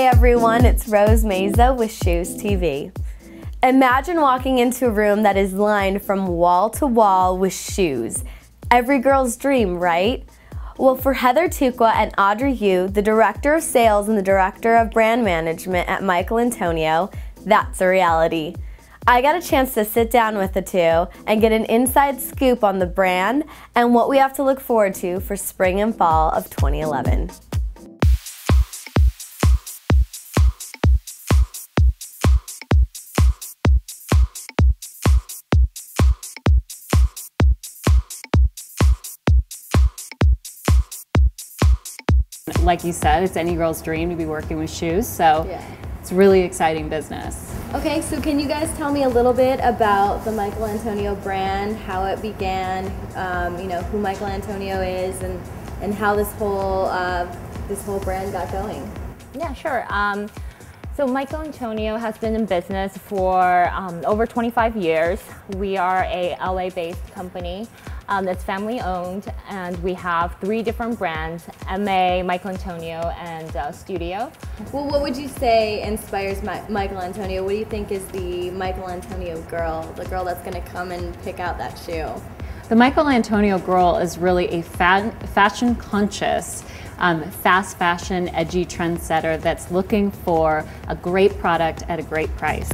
everyone, it's Rose Meza with Shoes TV. Imagine walking into a room that is lined from wall to wall with shoes. Every girl's dream, right? Well, for Heather Tukwa and Audrey Yu, the Director of Sales and the Director of Brand Management at Michael Antonio, that's a reality. I got a chance to sit down with the two and get an inside scoop on the brand and what we have to look forward to for spring and fall of 2011. Like you said, it's any girl's dream to be working with shoes, so yeah. it's really exciting business. Okay, so can you guys tell me a little bit about the Michael Antonio brand, how it began, um, you know, who Michael Antonio is, and, and how this whole, uh, this whole brand got going? Yeah, sure. Um, so Michael Antonio has been in business for um, over 25 years. We are a LA-based company um, that's family owned and we have three different brands, MA, Michael Antonio, and uh, Studio. Well, what would you say inspires Ma Michael Antonio? What do you think is the Michael Antonio girl, the girl that's going to come and pick out that shoe? The Michael Antonio girl is really a fa fashion conscious, um, fast fashion, edgy trendsetter that's looking for a great product at a great price.